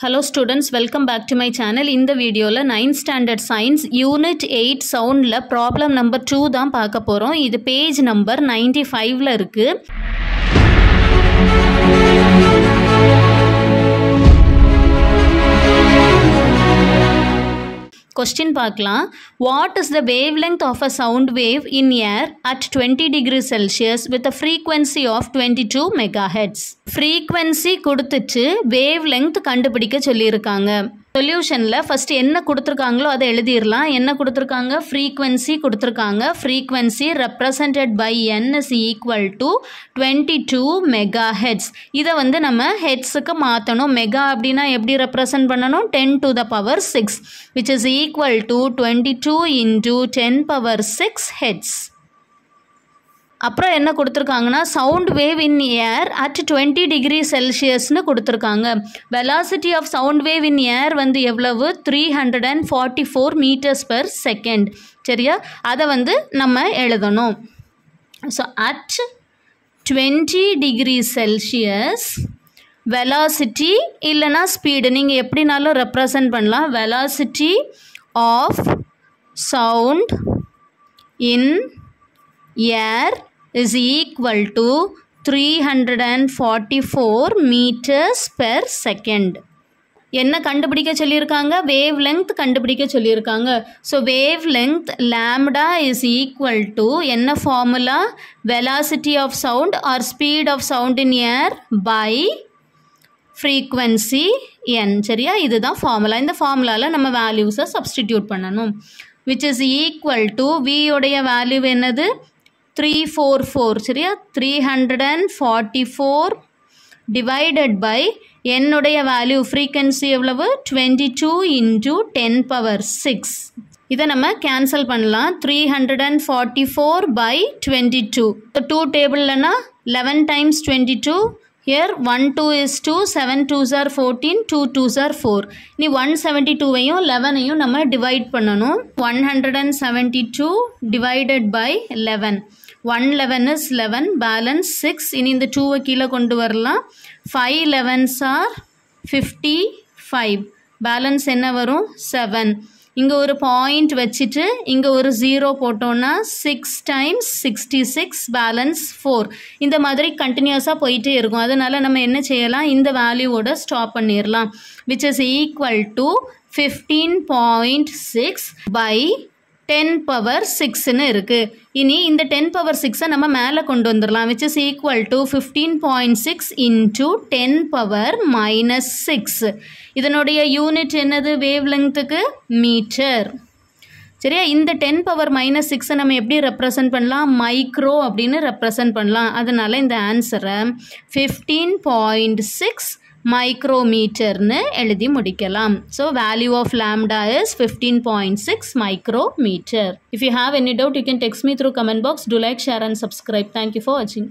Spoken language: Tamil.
Hello students welcome back to my channel இந்த வீடியோவில் ninth standard science unit eight சவுண்டில் problem number two தான் பார்க்க போகிறோம் இது பேஜ் நம்பர் நைன்டி ஃபைவ்ல இருக்குது கொஸ்டின் பார்க்கலாம். What is the wave length of a sound wave in air at twenty degree celsius with a frequency of twenty two mega hertz frequency கொடுத்துட்டு வேவ் லென்த் கண்டுபிடிக்க சொல்லியிருக்காங்க. சொல்யூஷனில் ஃபஸ்ட்டு என்ன கொடுத்துருக்காங்களோ அதை எழுதிடலாம். என்ன கொடுத்துருக்காங்க? ஃப்ரீக்வன்சி கொடுத்துருக்காங்க. Frequency represented by N is equal to twenty two mega hertz இதை வந்து நம்ம ஹெட்ஸுக்கு மாற்றணும் மெகா அப்படின்னா எப்படி ரெப்ரசன்ட் பண்ணணும்? Ten to the power six which is equal to twenty two into ten power six hertz அப்புறம் என்ன கொடுத்துருக்காங்கன்னா sound wave in air at twenty degree செல்சியஸ்னு கொடுத்துருக்காங்க. Velocity of sound wave in air வந்து எவ்வளவு? Three hundred and forty four metres per second சரியா? அதை வந்து நம்ம எழுதணும். So at twenty degree celsius velocity இல்லைனா ஸ்பீடு நீங்கள் எப்படினாலும் ரெப்ரசன்ட் பண்ணலாம். Velocity of sound in air is equal to 344 meters per second. என்ன கண்டுபிடிக்க சொல்லியிருக்காங்க? வேவ் லெங்க் கண்டுபிடிக்க சொல்லியிருக்காங்க. So wave length lambda is equal to என்ன formula velocity of sound or speed of sound in air by frequency N சரியா? இதுதான் ஃபார்முலா இந்த ஃபார்முலாவில் நம்ம வேல்யூஸை சப்ஸ்டிடியூட் பண்ணணும். விச் இஸ் ஈக்குவல் டு வியோடைய வேல்யூ என்னது? த்ரீ ஃபோர் ஃபோர் சரியா? Three hundred and forty four divided by என்னுடைய வேல்யூ ஃப்ரீக்வன்சி எவ்வளவு? Twenty two into ten power six இதை நம்ம கேன்சல் பண்ணலாம். Three hundred and forty four by twenty two two டேபிள்லனா eleven times twenty two here one two is two seven two are fourteen two two sir four நீ ஒன் செவன்ட்டி டூவையும் லெவனையும் நம்ம டிவைட் பண்ணணும். One hundred and seventy two divided by eleven one eleven is eleven balance six இனி இந்த டூவை கீழே கொண்டு வரலாம். Five elevens are fifty five balance என்ன வரும்? செவன் இங்கே ஒரு பாயிண்ட் வச்சுட்டு இங்கே ஒரு ஜீரோ போட்டோன்னா six times sixty six balance four இந்த மாதிரி கண்டினியூஸாக போயிட்டே இருக்கும். அதனால் நம்ம என்ன செய்யலாம்? இந்த வேல்யூவோட ஸ்டாப் பண்ணிடலாம் which is equal to fifteen point six by ten power சிக்ஸ்னு இருக்குது இனி இந்த டென் பவர் சிக்ஸை நம்ம மேலே கொண்டு வந்துடலாம் which is equal to fifteen point six into ten power minus six இதனுடைய யூனிட் என்னது? வேவ் லெங்க்த்துக்கு மீட்டர் சரியா? இந்த டென் பவர் மைனஸ் சிக்ஸை நம்ம எப்படி ரெப்ரசன்ட் பண்ணலாம்? மைக்ரோ அப்படின்னு ரெப்ரசன்ட் பண்ணலாம். அதனால் இந்த ஆன்சரை ஃபிஃப்டீன் பாயிண்ட் சிக்ஸ் மைக்ரோமீட்டர்னு எழுதி முடிக்கலாம். So value of lambda is fifteen point six micrometre if you have any doubt you can text me through comment box do like share and subscribe thank you for வாட்சிங்